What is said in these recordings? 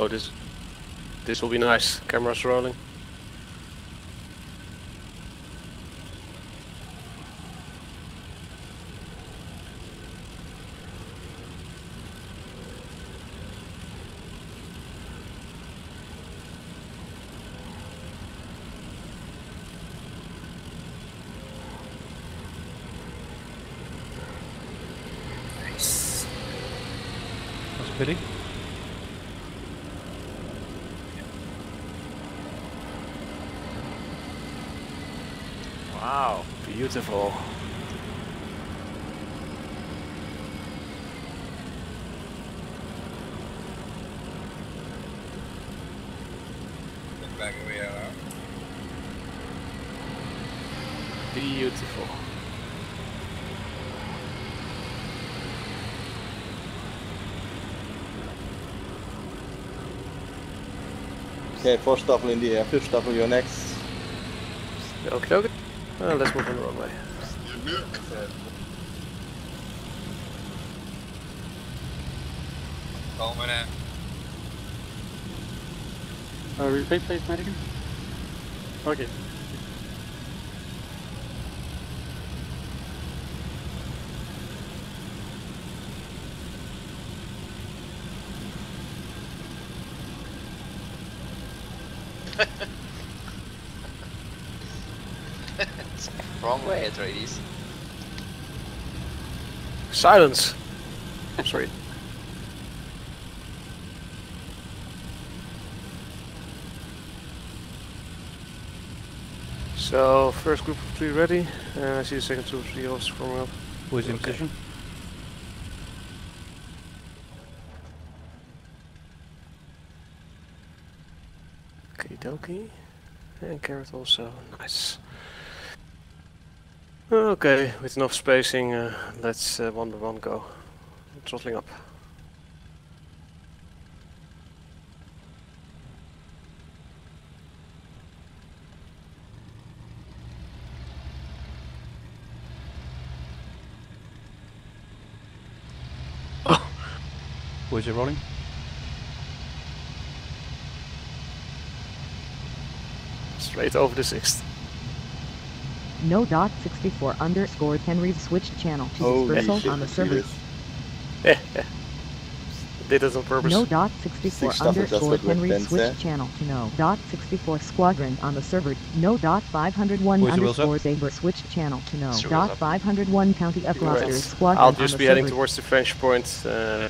Oh, this this will be nice. Cameras rolling. Nice. That's a pity. Wow, beautiful. Look back where we are. Beautiful. Okay, four Staffel in the air, fifth Staffel, you're next. Okay, okay. Uh, let's move on the runway. Komen hè. Uh, repeat please, Madigan. Okay. Atreides. Silence! Sorry. So, first group of three ready. Uh, I see the second two of three also forming up. Who is in Okay. position? Okie dokie. And carrot also. Nice. Okay, with enough spacing, uh, let's uh, one by one go. Throttling up. Who is it rolling? Straight over the sixth. No dot 64 underscore Henry's switched channel to Holy dispersal on the see server. this? Did it on purpose. No dot 64 Six stuff is just underscore what Henry's switched channel to no dot 64 squadron on the server. No dot 501 Where's the wheels up? underscore Saber switched channel to no dot 501 County of Right. Gloucester squadron I'll on just the be heading towards the French point. Uh,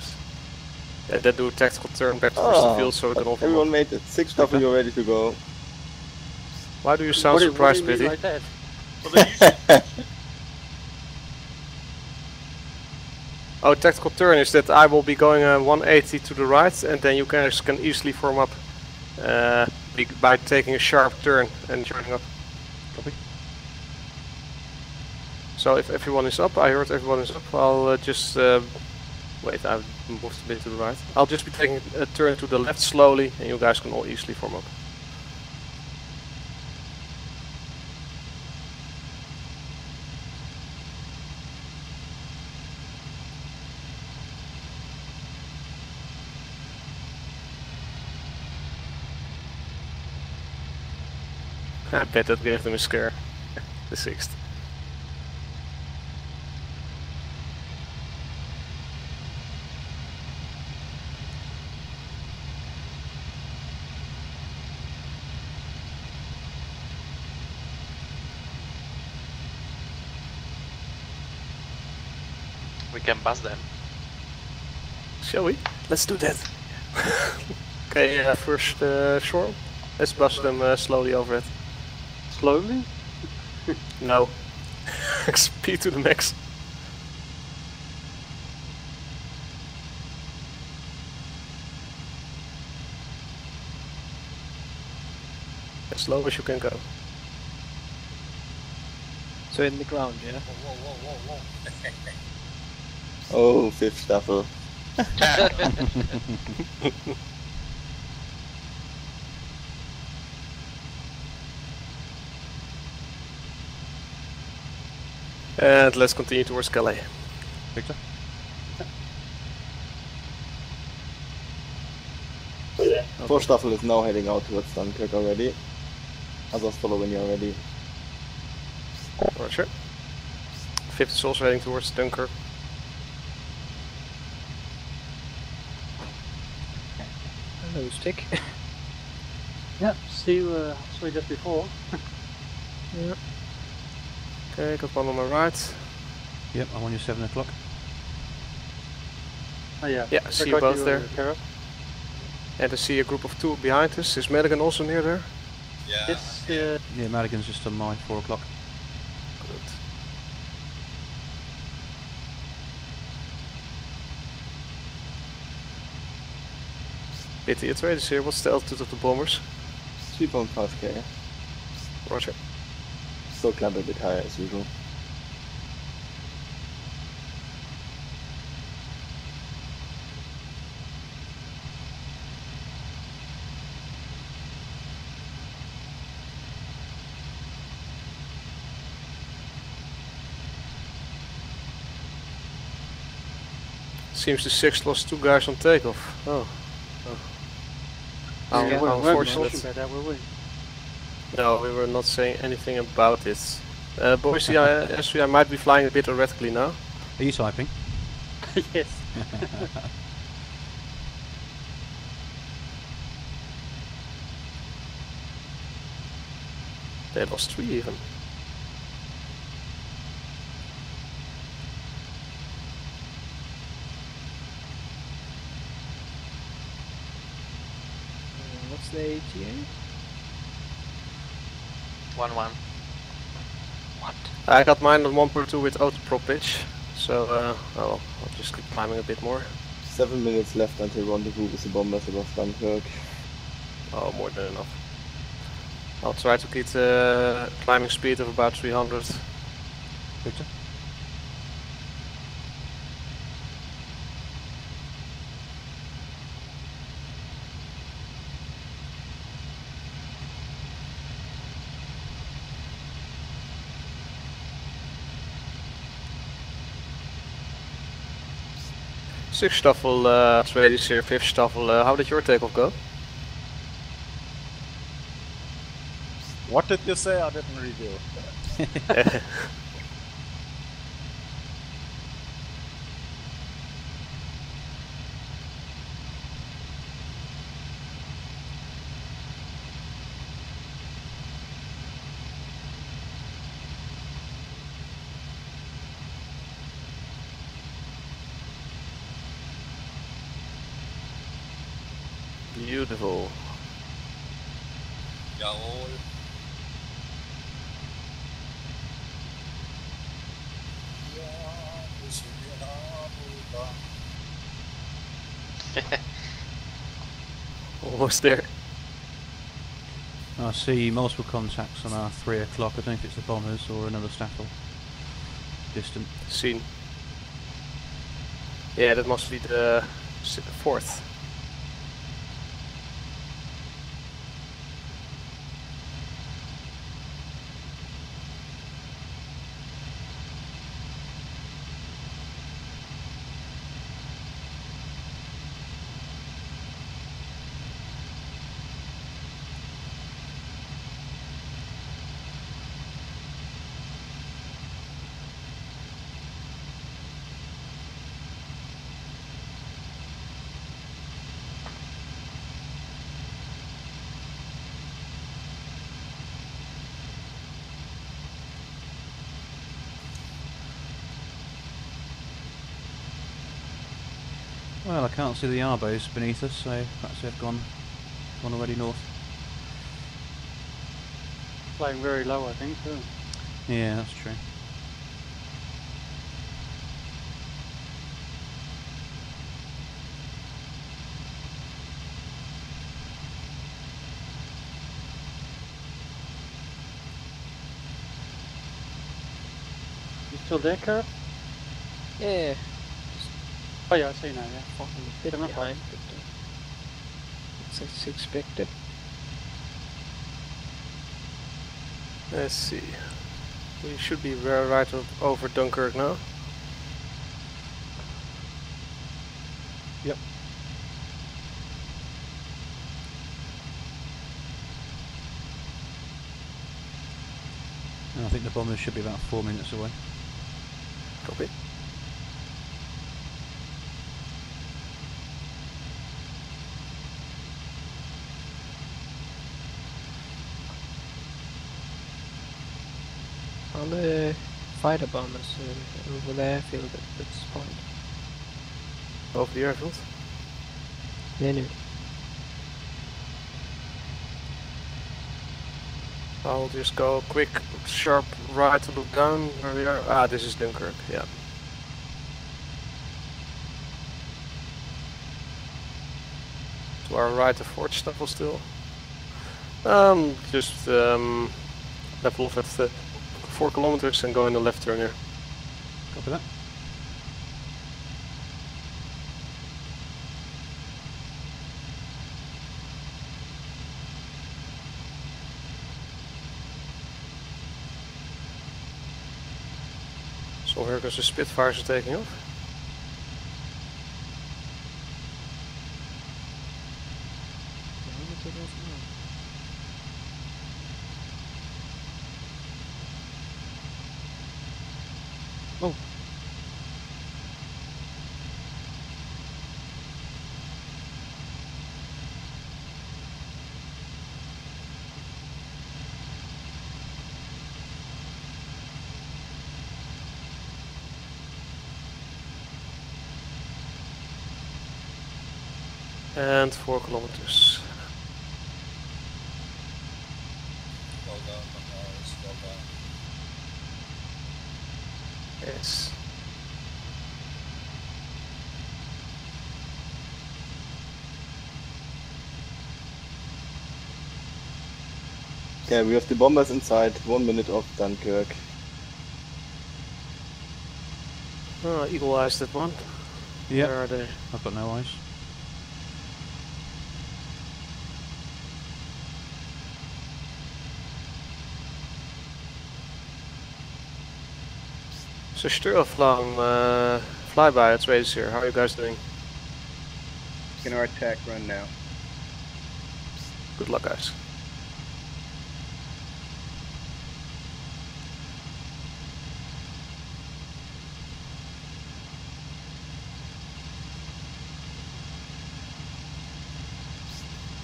and then do a tactical turn back towards the Oh, field so we can overwatch. everyone made it. Six Staffel, you're ready to go. Why do you sound What do- what do surprised, you mean Biddy? Like that? Oh, tactical turn is that I will be going uh, 180 to the right, and then you guys can easily form up uh, by taking a sharp turn and turning up. Copy. So if everyone is up, I heard everyone is up. I'll uh, just uh, wait. I've moved a bit to the right. I'll just be taking a turn to the left slowly, and you guys can all easily form up. I bet that gave them a scare. the sixth. We can bust them. Shall we? Let's do that. okay, uh, first uh, shore. Let's bust them uh, slowly over it. Slowly? No. Speed to the max. As slow as you can go. So in the ground, yeah? Whoa, whoa, whoa, whoa. Oh, fifth Staffel. And let's continue towards Calais. Victor? Four Staffel is now heading out towards Dunkirk already. Others following you already. Roger. Fifth is also heading towards Dunkirk. Hello, stick. Yeah, see you, uh, saw you just before. Okay, got one on my right. Yep, I'm on your 7 o'clock. Oh yeah. Yeah, I see you both uh, there. And I see a group of two behind us. Is Madigan also near there? Yeah. Yes, uh, Yeah, Madigan's just on my 4 o'clock. Good. Pity it's ready here. What's the altitude of the bombers? 3.5k. Roger. Still climb a bit higher as usual. Seems the six lost two guys on takeoff. Oh. oh. How, yeah, how we No, we were not saying anything about this. Uh, Boise, I, actually, I might be flying a bit erratically now. Are you typing? yes. They lost three even. What's the ATA? 1 1. What? I got mine on 1.2 with auto prop pitch, so uh, well, I'll just keep climbing a bit more. Seven minutes left until rendezvous with the bombers above Dunkirk. Oh, more than enough. I'll try to keep the climbing speed of about 300. Victor? Sixth Staffel, uh, Swedish here, fifth Staffel, uh, how did your takeoff go? What did you say? I didn't read you. Almost there. I see multiple contacts on our 3 o'clock. I don't know if it's the bombers or another staffel. Distant. Seen. Yeah, that must be the 4th. Can't see the Arbos beneath us, so perhaps they've gone, gone already north. Flying very low, I think, too. Yeah, that's true. You still there, Gareth? Yeah, Oh yeah, I see now, yeah. 59, 15. It's expected. Let's see. We should be right over Dunkirk now. Yep. And I think the bombers should be about four minutes away. Copy. Fighter bombers uh, over the airfield at this point. Over the airfield. Yeah, no. I'll just go quick, sharp right to look down where we are. Ah, this is Dunkirk, yeah. To our right, the Fort Staffel still. Um, just um, level off at 4 kilometers and go in the left turn here. Copy that. So here goes the Spitfires are taking off. Oh. And 4 kilometers. Well done, Norris. Well done. Yes. Okay, we have the bombers inside. One minute off Dunkirk. Oh, Eagle Eyes that one. Yeah, Where are they? I've got no eyes. So Sturlflam, uh, flyby at race here. How are you guys doing? In our attack run now. Good luck, guys.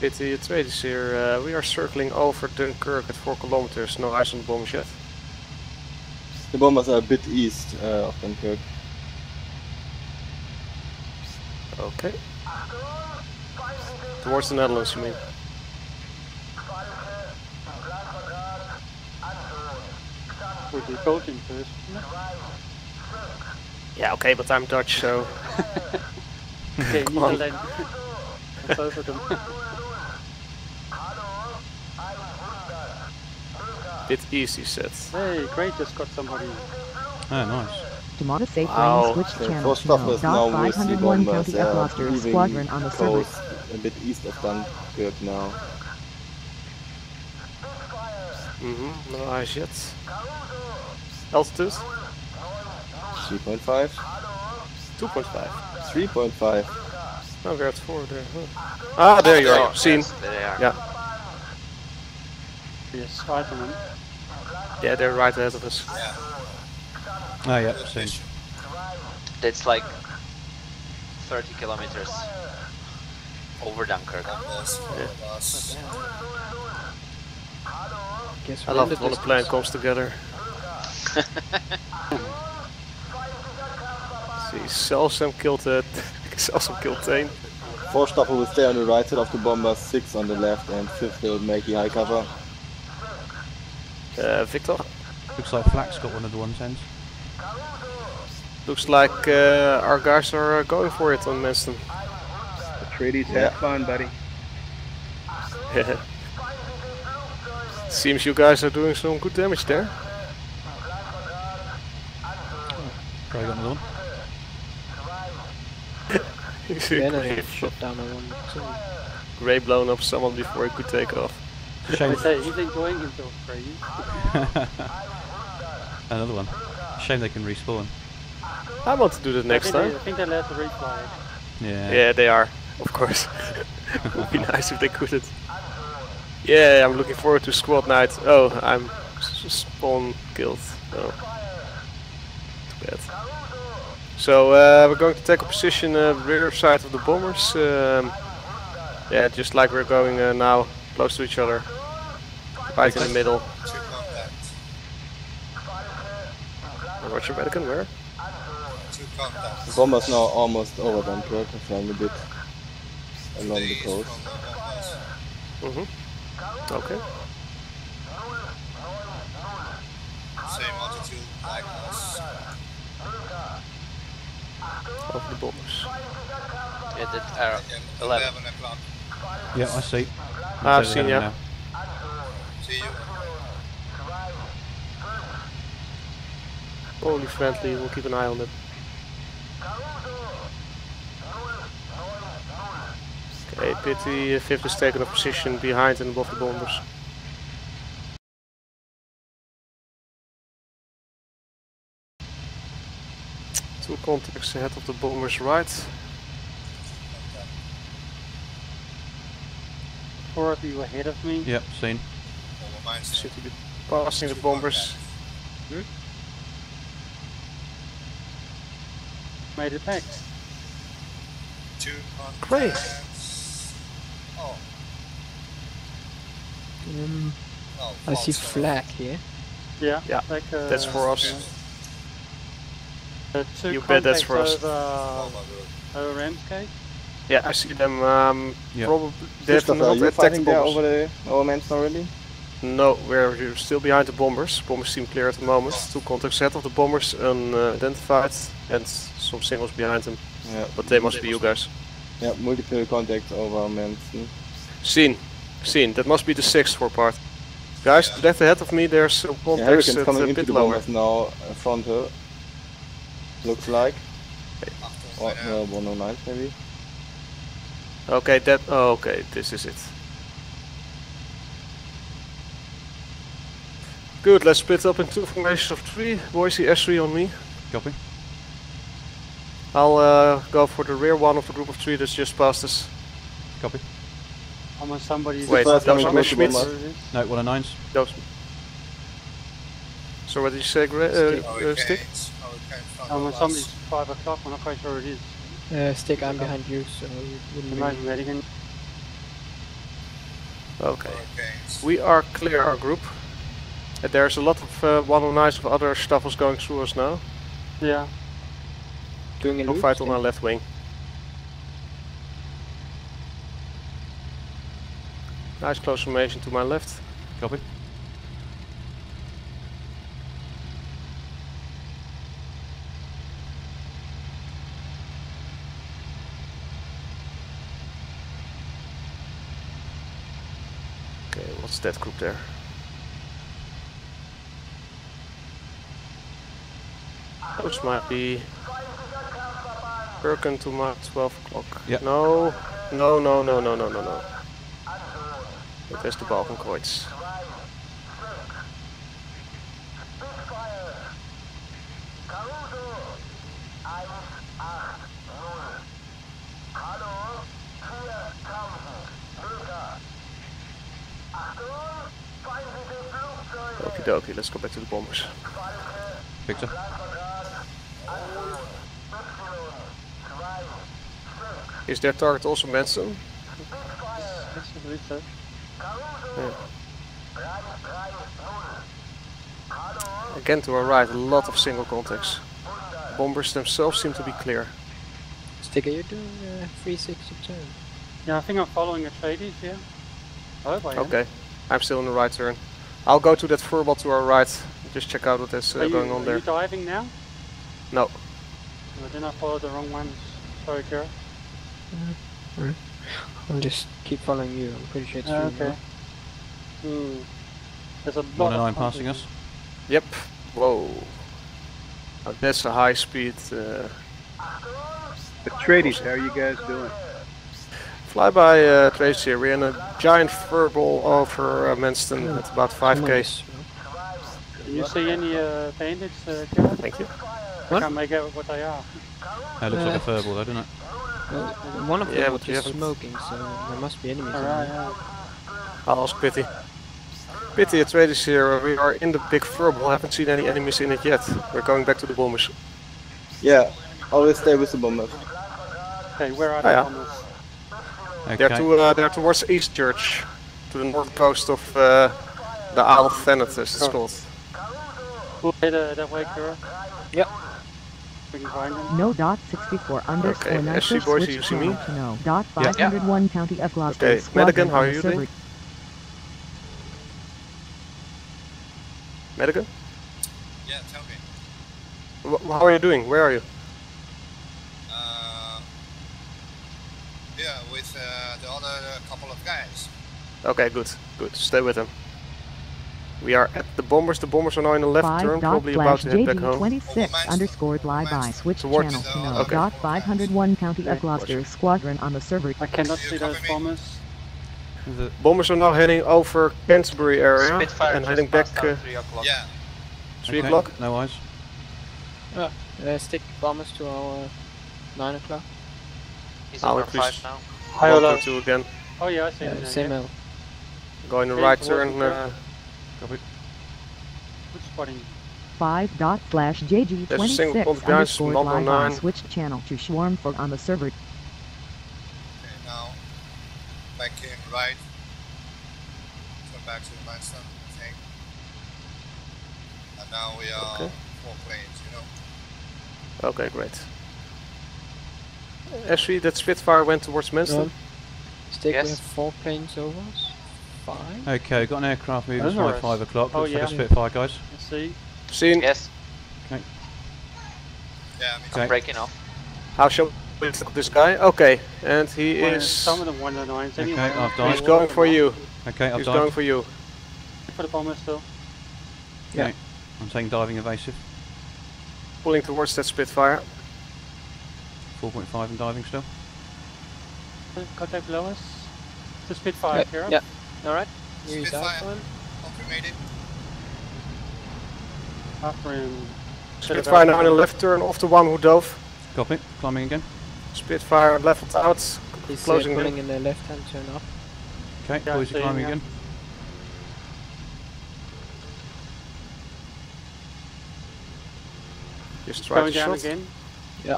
Pity it's race here. Uh, we are circling over Dunkirk at 4 kilometers. No eyes on the bombs yet. The bombers are a bit east uh, of Dunkirk. Okay. Towards the Netherlands, you mean? With the coaching first. Yeah, okay, but I'm Dutch, so. Okay, Come on. Netherlands. Both of them. Bit easy set. hey, great, just got somebody. Ah, nice. Demona Safe Wow. Lane switch The channel first to is now Dot 501 bombers. County They are Gloucester Squadron on the server. coast a bit east of Dunkirk now. Mm-hmm, no eyes yet. Altitude? 3.5? 2.5. 3.5. Oh, we're at 4 there. huh. Ah, there you are. Seen. yes, there they are. Yeah. Yes, fighting them. Yeah, they're right ahead of us. Ah, yeah, Oh, yeah, good seen. vision. That's like 30 kilometers over Dunkirk. There's four of. Guess I love in it the when a plan comes together. See, Selsam killed it. Selsam killed Tane. Four Staffel will stay on the right side of the bomber, six on the left, and fifth will make the high cover. Uh, Victor, Looks like Flak's got one of the 110s. looks like uh, our guys are uh, going for it on Manston. Atreides, Yeah. have fun, buddy. Seems you guys are doing some good damage there. Probably got another one. You see Yeah, no, Gray, shot down on one too. Gray blown up someone before he could take off. Shame. I say he's enjoying himself, crazy. another one. Shame they can respawn. I want to do that next I time. They, I think they let the reply. Yeah. Yeah, they are, of course. Would be nice if they couldn't. Yeah, I'm looking forward to squad night. Oh, I'm s- spawn killed. No. Too bad. So uh, we're going to take a position uh, rear side of the bombers. Um, yeah, just like we're going uh, now, close to each other. Right in the middle. Two contact. Roger, Vatican, where? Two contact. The bomber's now almost over Dunkirk, flying a bit along the coast. from the bombers. Mm-hmm. Okay. Same altitude like us. Over the bombers. Yeah, that are Again, 11. 11 o'clock. Yeah, I see. Ah, I've seen a ya. Now. See you. Only friendly, we'll keep an eye on them. Okay, pity uh, fifth is taken a position behind and above the bombers. Two contacts ahead of the bombers right. Four of you ahead of me. Yep, seen. Over mine's be passing the bombers. Made it back. Two. Great. Oh, Um, oh I see false. flag here. Yeah. Yeah, Like, uh, That's for us. Uh, two You bet that's for us. Over, Bomber group. over Ramsgate. Yeah, I see them. Um, Yeah. Probably they have Christopher, not you attacked the fighting there bombers. over the our man's already? No, we're still behind the bombers. Bombers seem clear at the moment. Two contacts ahead of the bombers, unidentified, and some singles behind them. Yeah. But they must be you guys. Yeah, multiple contacts over Manson. Seen, seen. That must be the sixth for part. Guys, to left ahead of me, there's uh, Yeah, contacts Hurricane's at coming a bit the lower. now, uh, frontal. Looks like. Achtung, Or uh, 109 maybe. Okay, that. Oh, okay, this is it. Good. Let's split up into formations of three. Boise S3 on me. Copy. I'll uh, go for the rear one of the group of three that's just past us. Copy. I'm on somebody's. Wait, first those coming are close to Messerschmitts? bomber. No, one of nines. Those. So what did you say, Gra- uh, uh, Stick? Hurricanes. Hurricane front I'm on somebody's five o'clock. I'm not quite sure who it is. Uh, stick, I'm behind you, so you wouldn't The really... American Medican. Okay. Hurricanes. We are clear, our group. And there's a lot of uh, 109s of other Staffels going through us now. Yeah. Doing a No loop? fight on our left wing. Nice close formation to my left. Copy. Okay, what's that group there? Those might be Birken to my 12 o'clock. Yep. No, no, no, no, no, no, no, no. That is the Balkenkreuz. Okie dokie, let's go back to the bombers. Victor. Is their target also Manston? Yes, I believe so. Again to our right, a lot of single contacts. Bombers themselves seem to be clear. Stick, are you doing uh, 360 turn? Yeah, I think I'm following Atreides. Yeah. I hope I am. Okay, I'm still in the right turn. I'll go to that furball to our right. Just check out what is uh, Are you, going on are there. you diving now? No, Or did I follow the wrong ones? Sorry, Kara. I'll just keep following you, I'm pretty sure it's you. okay. Hmm. There's a lot One of of nine passing us. Yep. Whoa. Now that's a high speed uh, The tradies, how are you guys doing? flyby uh, trace here. We're in a giant furball over uh, Manston at about 5k. is- Can you see any uh, bandits, uh, Thank you. I What? can't make out what they are. That looks like a Uh, furball though, doesn't it? Well, one of them Yeah, was but you just smoking, so there must be enemies. in Alright, there. I'll ask pity. Pity it's ready here. We are in the big trouble. Haven't seen any enemies in it yet. We're going back to the bombers. Yeah, always stay with the bombers. Okay, where are Ah, the yeah. bombers? They're Okay. to uh, they're towards Eastchurch, to the north coast of uh, the Isle of Thanet, as it's Oh. called. Who made uh, that way, Kira? Yep. We can find them. No dot 64 underscore Okay, nicer SC boys, switch you see me? channel to no dot Yeah. 501 County of Gloucester Okay, Squadron Madigan, how are you doing? Madigan? Yeah, tell me. Wh- how are you doing? Where are you? Uh, yeah, with uh, the other uh, couple of guys. Okay, good, good. Stay with them. We are at the bombers. The bombers are now in the left turn, probably about slash to head back home. JG26 underscore live by switch Towards- channel to no Okay. dot 501 County of Gloucester Squadron on the server. I cannot see those bombers. The, Bombers are now heading over Canterbury area Spitfire and heading back uh, 3 o'clock. Yeah, 3 okay, o'clock. No worries. Uh, stick bombers to our 9 o'clock. He's I'll over 5 now. High or low? two again. Oh yeah, I see Yeah, them. same yeah. L. Going the Okay, right towards turn. The Copy. Good spotting. 5 dot slash There's a single JG26 point behind underscore live by 9. switch channel to swarm for on the server. okay, now back in right. Turn back to the milestone, I think. And now we are Okay. four planes, you know. okay, great. Actually, that Spitfire went towards Manston. Um, stick, Yes. we have 4 planes over us. 5? Okay, got an aircraft moving Those by 5 o'clock. oh, Looks like a. Spitfire, guys. Let's see. Seen. Yes, Okay. Yeah, me too. Okay. I'm breaking off. How shall we look this guy? Okay, and he Well, is. Some of them one of the nines Okay, anyway. I've died. He's going for you. Okay, I've He's dived. going for you. For the bombers still. Okay. I'm taking diving evasive. Pulling towards that Spitfire. 4.5 and diving still. Contact below us. The Spitfire, Yeah, Kira. yeah. Alright. Here is Spitfire. that one. Confirmated. After him. Spitfire now in the left turn off the one who dove. Copy. Climbing again. Spitfire leveled out. He's Closing in. pulling in the left hand turn up. Okay, Yeah, boys are climbing yeah. again. Just try Going to down shot. again. Yeah.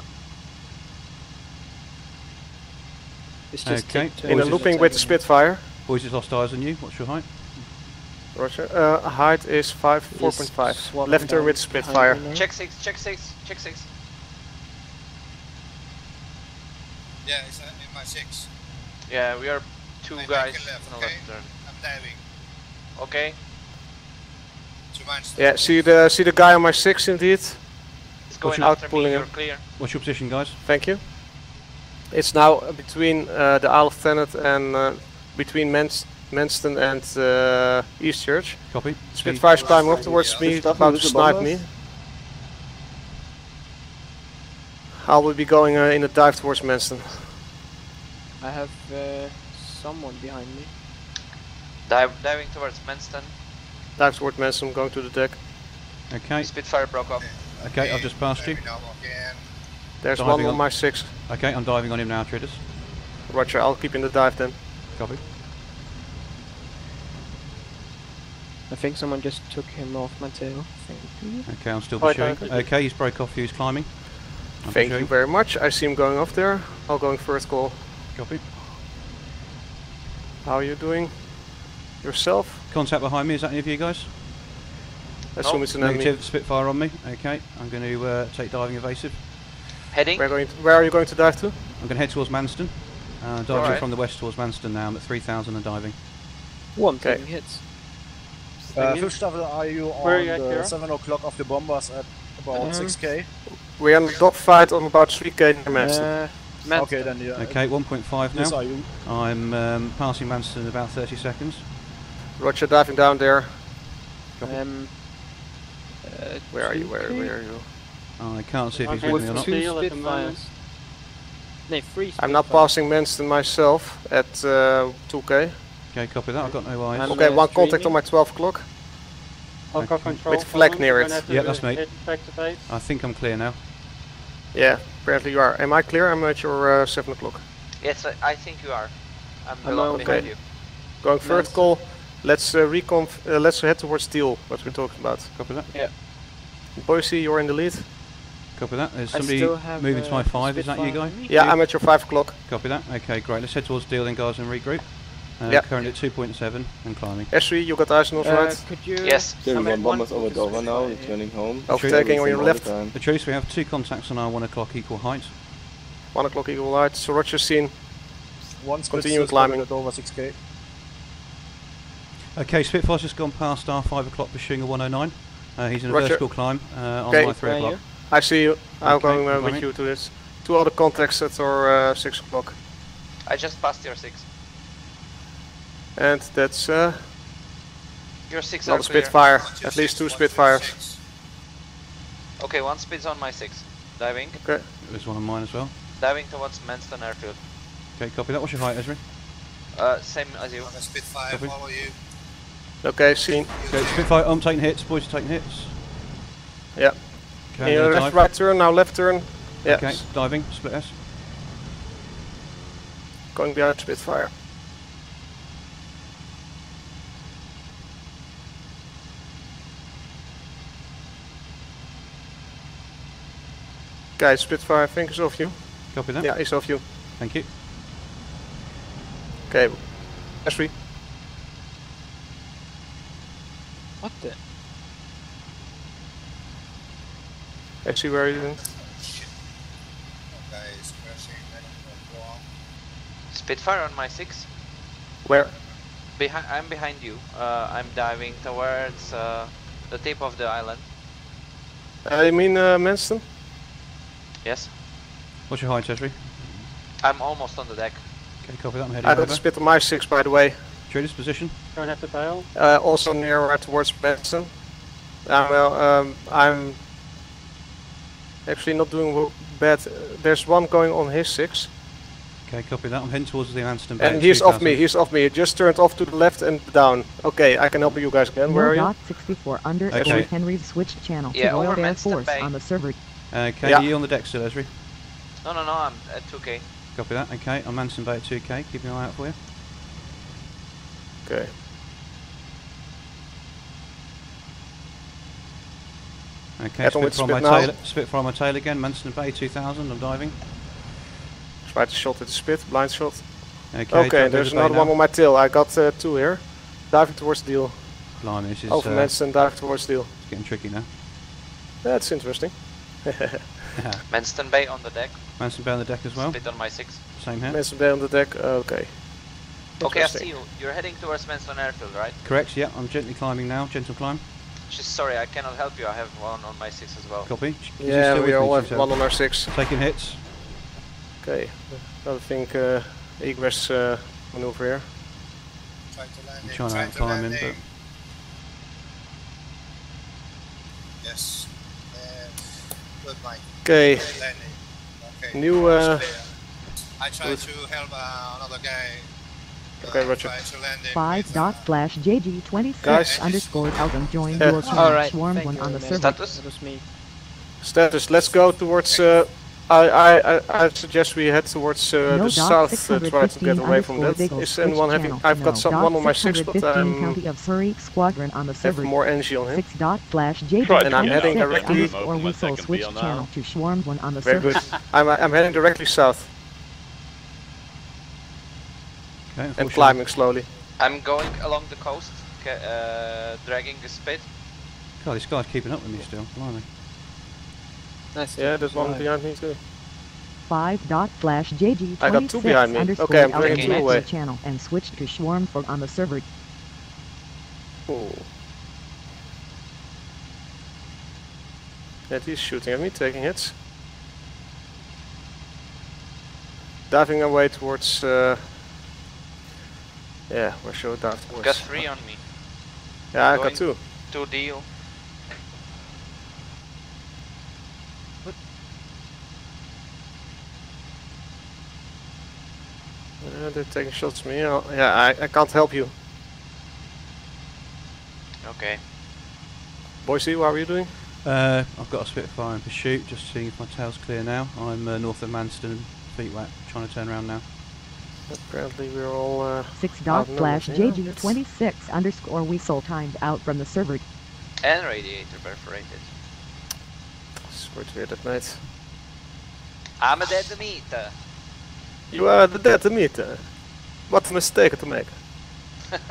It's just Okay. In a looping with the second Spitfire. Boys has lost eyes on you. What's your height? Roger. Uh, height is 5, 4.5. swapping Left turn with behind Spitfire. Check 6, check 6, check 6. Yeah, it's uh, in my six. Yeah, we are two I'm guys back and left, on the okay? left turn. I'm diving Okay. Yeah, see the see the guy on my six indeed. it's going out after me, pulling you're him. clear. What's your position, guys? Thank you. It's now uh, between uh, the Isle of Thanet and uh, between Mans Manston and uh, Eastchurch. Copy. Spitfire's climbing up towards Yeah. me, about to snipe me. I will be going uh, in a dive towards Manston. I have uh, someone behind me. Dive, diving towards Manston. Dive towards Manston, going to the deck. Okay. Spitfire broke up. Okay, I've just passed you. Diving now again. There's Diving one on on- my six. Okay, I'm diving on him now, traders. Roger, I'll keep in the dive then. Copy. I think someone just took him off my tail. Thank you. Okay, I'm still Right, pursuing. Okay, he's broke off. He's climbing. I'm Thank you very much. I see him going off there. I'll going vertical. Copy. How are you doing? Yourself? Contact behind me. Is that any of you guys? Assume it's an enemy. Negative. Spitfire on me. Okay, I'm going to uh, take diving evasive. Heading. Where, going to, where are you going to dive to? I'm going to head towards Manston. Uh, diving Alright. from the west towards Manston now. I'm at 3,000 and diving. I'm Okay. taking hits. Uh, you. Are you Where are you the Kira? 7 o'clock of the bombers at about Um, 6k? We're in a dogfight on about 3k near Manston. Uh, Okay, then you. Okay, 1.5 Yes, now. are you? I'm um, passing Manston in about 30 seconds. Roger, diving down there. Um, uh, Where are you? Where, where are you? I can't see if he's Okay, with me or with not. two- Two Steel at the moment. Spitfires. No, three I'm now Spitfires. passing Manston myself at uh, 2k. Okay, copy that. I've got no eyes. I'm, Okay, uh, one contact on my 12 o'clock. I'll Okay. control. With flak near it. We're gonna have to Yeah, that's me. Back to base. I think I'm clear now. Yeah, apparently you are. Am I clear? I'm at your uh, 7 o'clock. Yes, I, I think you are. I'm I'm below okay. behind you. Going vertical. Let's uh, recon. Uh, let's head towards steel. What we're talking about. Copy that. Yeah. Boise, you're in the lead. Copy that. There's somebody moving to my uh, five. Is that you, guy? on me. Yeah, I'm at your five o'clock. Copy that. Okay, great. Let's head towards Deal then, guys, and regroup. Uh, Yep. Currently at 2.7 and climbing. Esri, you got eyes on Uh, right? could you? Yes. There we I'm go, at bombers over Dover now, returning home. Overtaking on your left. the truth, we have two contacts on our 1 o'clock equal height. One o'clock equal height, So Roger seen. One split Continue is climbing. at over 6k. Okay, Spitfire's just gone past our 5 o'clock pursuing a 109. Uh, he's in a Roger. vertical climb uh, on my 3 Where are o'clock. You? I see you. I'm Okay, going uh, with you to this. Two other contacts at our uh, six o'clock, I just passed your six. and that's uh, Your six not a. Spitfire. Two, At least six, two one, two, Spitfires. six. Okay, one speed's on my six. Diving. Okay. There's one on mine as well. Diving towards Manston Airfield. Okay, copy that. What's your height, Esri? Uh, same as you. I'm a Spitfire, Copy. follow you. Okay, seen. Okay, Spitfire, I'm taking hits. Boys are taking hits. Yeah. Okay, Yeah, now left, dive. right turn. Now left turn. Yeah. Okay, diving. Split S. Going behind Spitfire. Guys, Spitfire, I think is off you. Copy that. Yeah, he's off you. Thank you. Okay. S3. What the? S3, where are you doing? Shit. Okay, is crashing. I don't know wrong. Spitfire on my six. Where? Behind. I'm behind you. Uh, I'm diving towards uh, the tip of the island. Uh, you mean uh, Manston? Yes. What's your height, Esri? I'm almost on the deck. Okay, copy that. I'm heading I got over. a spit on my six, by the way. Trader's position. Don't have to bail. Uh, also near right towards Manston. Uh, well, um, I'm actually not doing bad. Uh, There's one going on his six, Okay, copy that. I'm heading towards the Anston Bay. and he's off me. He's off me. He just turned off to the left and down. Okay, I can help you guys again. Where are you? dot 64 underscore Okay. Henry's switched channel Yeah, to Royal over Air Force Bay. on the server. Okay, Yeah. you on the deck still, Esri? No, no, no. I'm at 2k. Copy that. Okay, I'm Manston Bay at 2k. Keep an eye out for you. Okay. Okay, Head on with Spitfire spit my now. tail. Spitfire on my tail again. Manston Bay 2000. I'm diving. Try to shot at the spit, blind shot. Okay, Okay, there's over the bay another one now. on my tail. I got uh, two here. Diving towards the deal. Blimey, this is Over uh, Manston, diving towards the deal. it's getting tricky now. That's interesting. Manston Bay on the deck. Manston Bay on the deck as well. Spit on my six. Same here. Manston Bay on the deck. Okay. Okay, I see you. You're heading towards Manston Airfield, right? Correct. Yeah, I'm gently climbing now. Gentle climb. Just sorry, I cannot help you. I have one on my six as well. Copy. Is he Yeah, we with me, all have one on our six. Taking hits. Okay. I think uh, egress uh, maneuver here. Try to land I'm in, trying to try to outclimb land in. Yes. And good Mike. Okay. Okay. New, uh. I tried to help uh, another guy. Okay, Roger. try to land in 5 dot slash JG26 Guys. underscore Elgin joined Yeah. dual channel Alright, swarm thank 1 you on the very server. Status? That was me. Status. Let's go towards. Uh, I, I I I suggest we head towards uh, No the south. Uh, try to get away from underscore that. Is anyone having? I've got No some dot one on my six, but I'm County of Surrey squadron on the have server. more energy on him. 6 dot slash And I'm JG26 heading directly- underscore whistle switch channel to swarm 1 on the Very good. I'm I'm heading directly south Okay. and unfortunately- climbing slowly. I'm going along the coast, uh, dragging the spit. God, this guy's keeping up with me still. Blimey. Nice. Yeah, there's one Right. behind me too. 5 dot slash JG26 I got two behind me. Okay, I'm Elgin bringing two away. channel and switch to swarm 4 on the server. Ooh. Yeah, he's shooting at me, taking hits. Diving away towards. Uh, yeah, where should I dive towards? Got three on me. Yeah, I going- got two. Two deal. Uh, they're taking shots at me. I'll- yeah, I, I can't help you. Okay. Boise, what are you doing? Uh, I've got a Spitfire in pursuit. Just seeing if my tail's clear now. I'm uh, north of Manston, feet wet. Trying to turn around now. Apparently we're all uh, 6 dot outnumbered, slash yeah, JG26 underscore weasel timed out from the server. And radiator perforated. Swear to that mate. I'm a dead meat. You are the dead meat. Uh, what a mistake to make.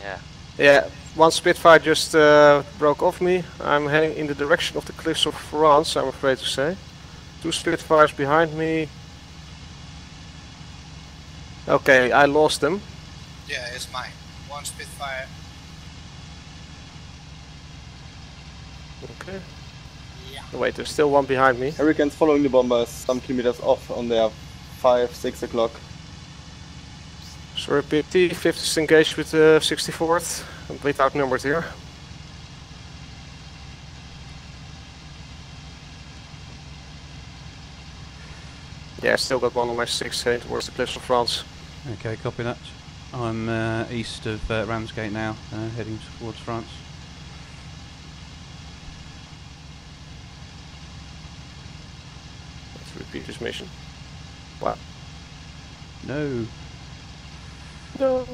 yeah. Yeah, one Spitfire just uh, broke off me. I'm heading in the direction of the cliffs of France, I'm afraid to say. Two Spitfires behind me. Okay, I lost them. Yeah, it's mine. One Spitfire. Okay. Oh, wait, there's still one behind me. Hurricane's following the bombers some kilometers off on their 5, 6 o'clock. Sorry, PT, 5th is engaged with the 64th. Complete outnumbered here. Yeah, I still got one on my 6 heading towards the cliffs of France. Okay, copy that. I'm uh, east of uh, Ramsgate now, uh, heading towards France. Let's repeat this mission. Wow. No. No. At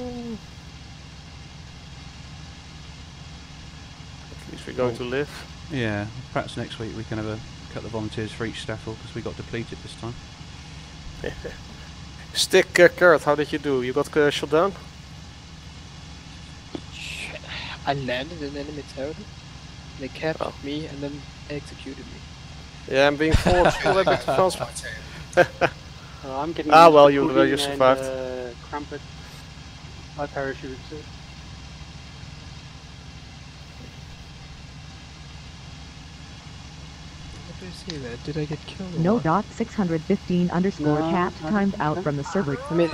least we're going to live. Yeah, perhaps next week we can have a couple of volunteers for each staffel because we got depleted this time. Stick uh, Carrot, how did you do? You got uh, shot down? I landed in enemy territory. They captured Oh. me and then executed me. Yeah, I'm being forced forward back to France. Uh, I'm getting Ah, used well, to you- cooking you and, survived. Uh, crumpet. I parachuted too. What do you see there? Did I get killed? No what? dot 615 underscore No, cat timed out from the server. I mean,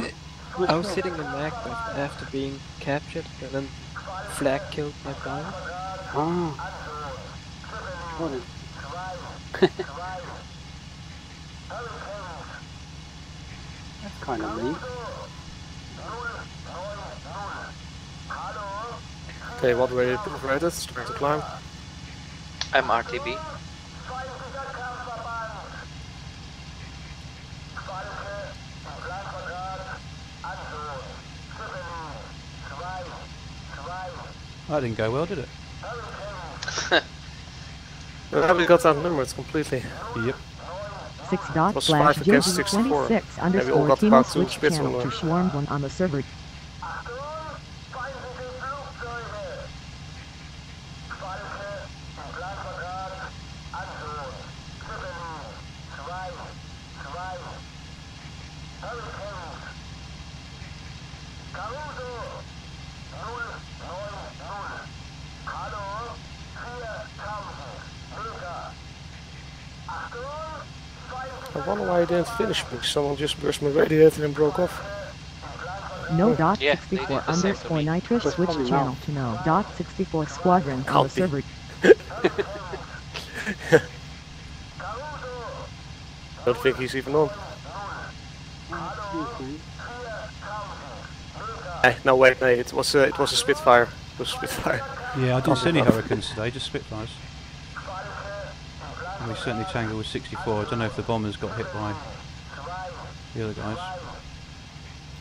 I was sitting in Macbeth after being captured and then flak killed my pilot. Ah. Hold on. That's kind of neat. Okay, what way perforated? Start to climb. I'm RTB. That didn't go well, did it? We got outnumbered completely. Yep. 6 dot slash five against 64. JG26 Yeah, we all underscore got team switch channel to Swarm 1 on the server. Didn't finish me. Someone just burst my radiator and broke off. No dot Yeah, 64 did the same to underscore me. nitrous But switch channel not. to no dot 64 squadron call the Copy. server. Don't think he's even on. Excuse me. Eh, no wait, no, it was uh, it was a Spitfire. It was a Spitfire. Yeah, I didn't see any. Hurricanes today, just Spitfires. We certainly tangled with 64. I don't know if the bombers got hit by the other guys.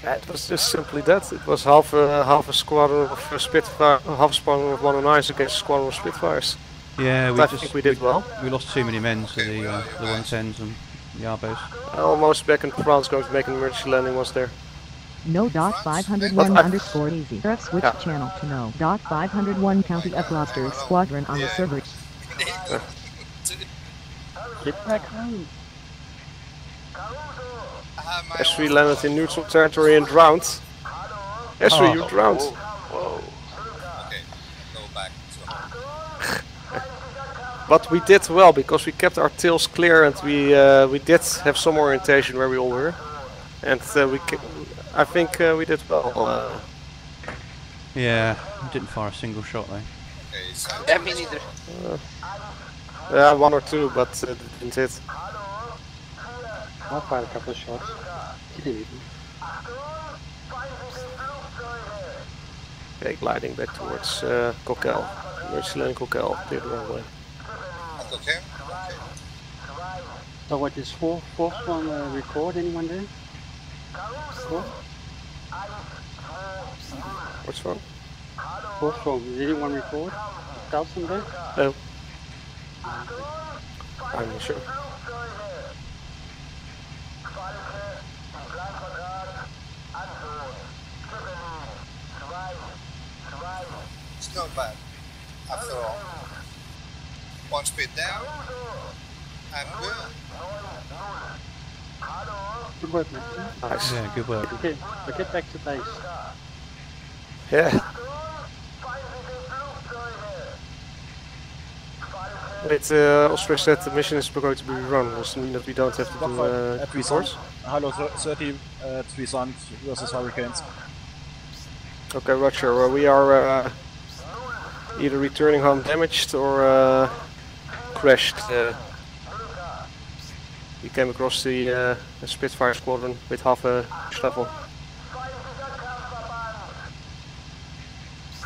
Yeah, it was just simply that. It was half a half a squadron of uh, Spitfire, half a squadron of 109s against a squadron of Spitfires. Yeah, we But I just think we did well. we lost too many men to the uh, the nice. 110s and the Arbos. Almost back in France, going to make an emergency landing once there. No dot 501 I- underscore easy. Ref switch Yeah. channel to no dot 501 county of Gloucester squadron on the Yeah. server. Get back home. My As we landed in neutral territory and drowned. As Oh. you drowned. Whoa. Okay, go back. But we did well because we kept our tails clear and we uh, we did have some orientation where we all were, and uh, we I think uh, we did well. Uh, Yeah, didn't fire a single shot though. Yeah, me neither. Yeah, one or two, but uh, didn't hit. I fired a couple of shots. Didn't even. Okay, gliding back towards uh, Coquelles. Emergency landing Coquelles. Clear the runway. okay. So what is fourth, fourth one uh, record? Anyone there? What's wrong? What's wrong? Did anyone report? Scouts in there? Oh. I'm not sure. It's not bad, after all. One speed down, and good. Good work, mate. Nice. Yeah, good work. Okay, we'll get back to base. Yeah. Wait, uh, Osprey said the mission is going to be run. Does it mean that we don't have to do uh, reports? Hello, thir- 30 uh, Twisant versus Hurricanes. Okay, Roger. Well, we are uh, either returning home damaged or uh, crashed. Uh, we came across the uh, Spitfire squadron with half a level.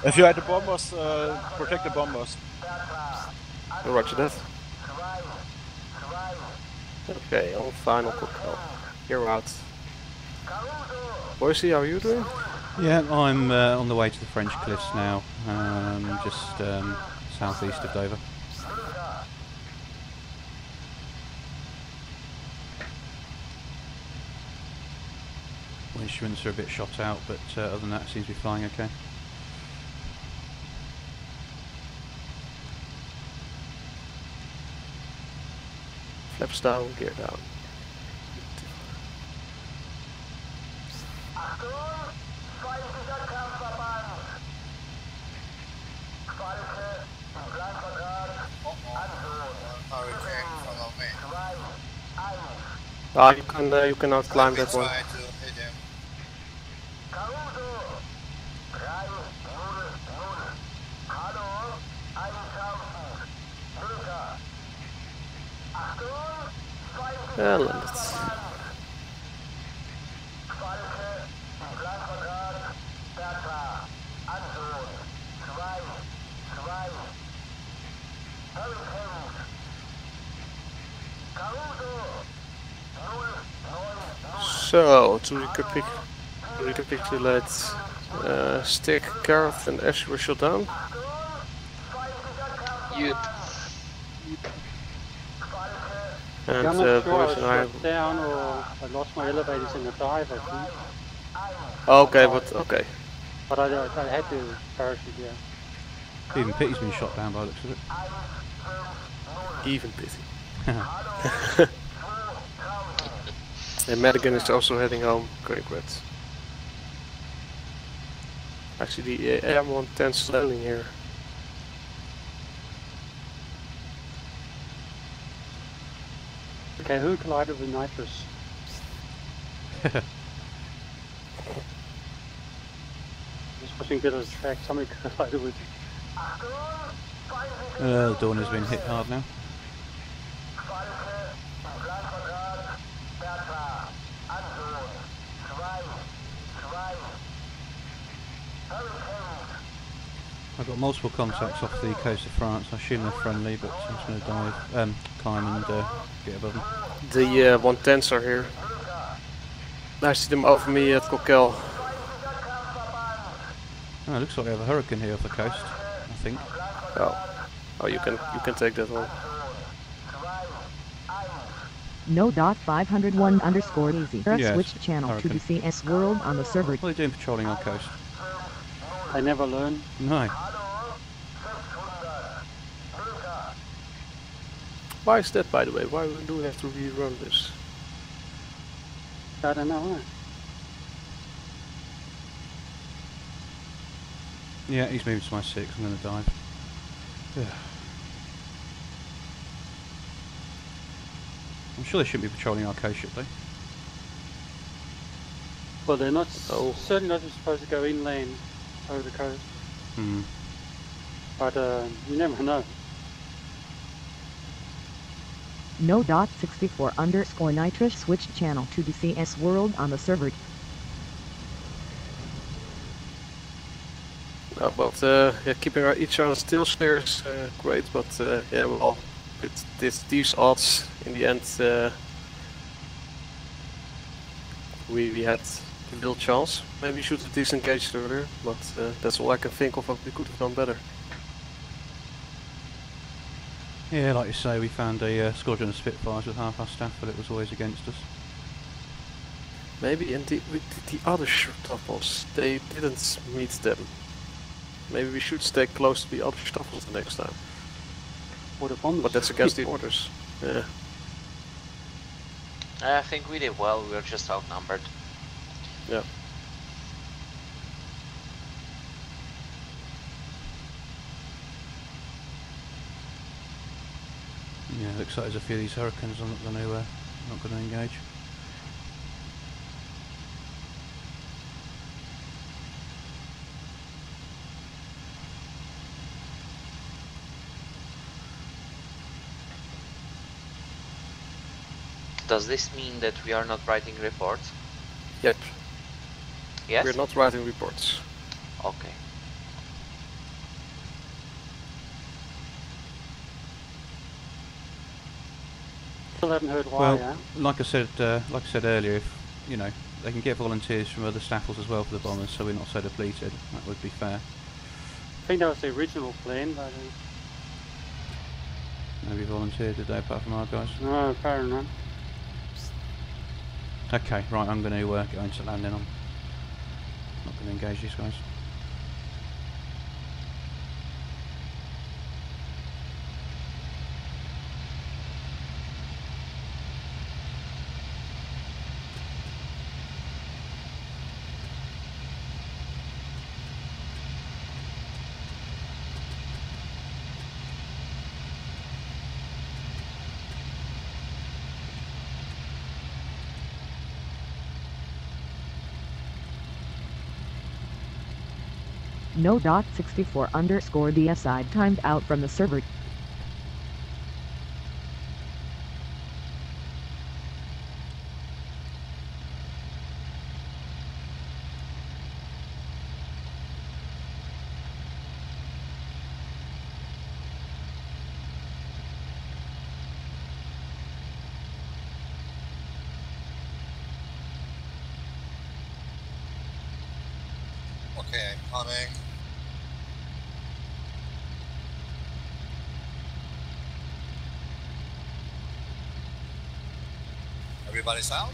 If you had the bombers, uh, protect the bombers. Roger that. Okay, on final cocktail. You're out. Boyezee, how are you doing? Yeah, I'm uh, on the way to the French cliffs now, um, just um, southeast of Dover. Instruments are a bit shot out, but uh, other than that, it seems to be flying okay. Flaps down, gear down. Ah, you can uh, you cannot climb that one. try to hit him. Yeah, landed. So, to recapic recapitulate, uh, Stick, Gareth and Ash were shot down. Yep. And I'm uh, not sure I boys was and I... down or I lost my elevators in the dive, I think. Okay, but okay. But I, I had to parachute, yeah. Even Pitty's been shot down by the looks of it. Even pity. and Madigan is also heading home. Great reds. Actually, the uh, AM-110 is landing here. Okay, who collided with nitrous? Just watching a bit of the track, somebody collided with Uh, the Dawn has been hit hard now. I've got multiple contacts off the coast of France. I assume they're friendly, but I'm just going to dive, um, climb and uh, get above them. The uh, 110s are here. I see them over me at Coquelles. Oh, it looks like we have a hurricane here off the coast. I think. Oh, oh, you can you can take that one. No dot 501 underscore easy. Yes, Switch channel to Hurricane. DCS World on the server. What are they doing patrolling our coast? I never learn. No. Why is that, by the way? Why do we have to rerun this? I don't know. Yeah, he's moving to my six. I'm going to dive. Yeah. I'm sure they shouldn't be patrolling our coast, should they? Well, they're not Oh. certainly not supposed to go inland over the coast, Hmm. but uh, you never know. No dot 64 underscore nitrous switch channel to DCS World on the server. Uh, but uh, yeah, keeping our, each other's tails clear is uh, great, but uh, yeah, well, with this, these odds, in the end, uh, we, we had little chance. Maybe we should have disengaged earlier, but uh, that's all I can think of we could have done better. Yeah, like you say, we found a uh, squadron of Spitfires with half our staff, but it was always against us. Maybe in the, with the other Staffels, they didn't meet them. Maybe we should stay close to the other Staffels the next time. Or the bombers. But that's against the orders. Yeah. I think we did well, we were just outnumbered. Yeah. Yeah, looks like there's a few of these Hurricanes I'm not going to uh, not going to engage. Does this mean that we are not writing reports? Yep. Yes? We're not writing reports. Okay. Still haven't heard why, Well, yeah? like I said, uh, like I said earlier, if you know they can get volunteers from other staffels as well for the bombers, so we're not so depleted. That would be fair. I think that was the original plan, but uh, Nobody volunteered today apart from our guys. no, apparently not. Okay, right, I'm going to uh, go into landing. I'm not going to engage these guys. No dot 64 underscore aside timed out from the server. Okay, I'm coming. Everybody's out?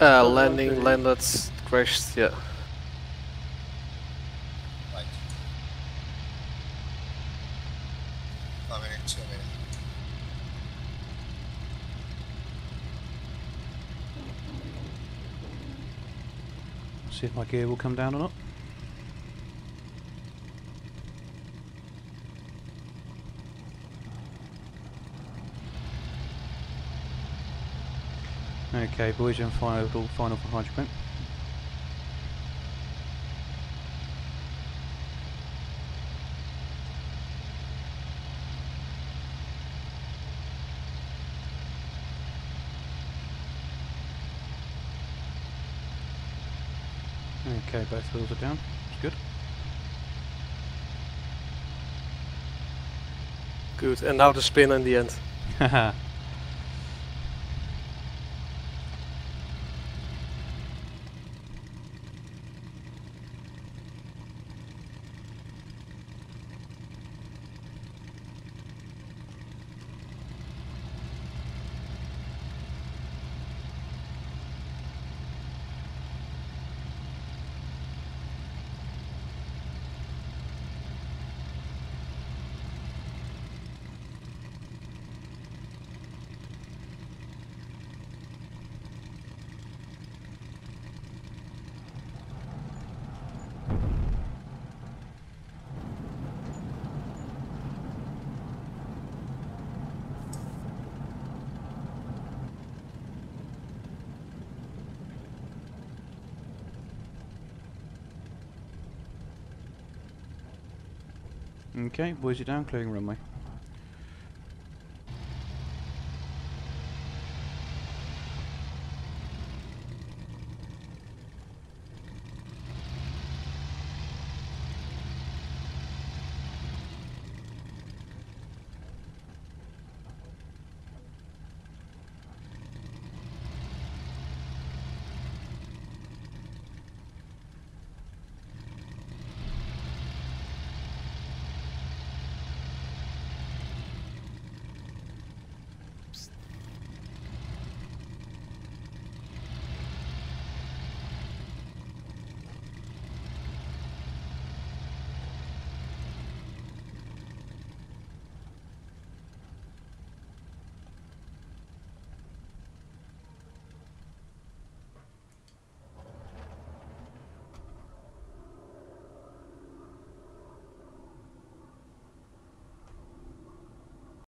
Uh, landing, landed, crashed, yeah. Right. Coming in two minutes. See if my gear will come down or not. Okay, boys, and final, final for hydrogen. Okay, both wheels are down. That's good. Good, and now the spin in the end. Haha. Okay, boys are down, clearing runway.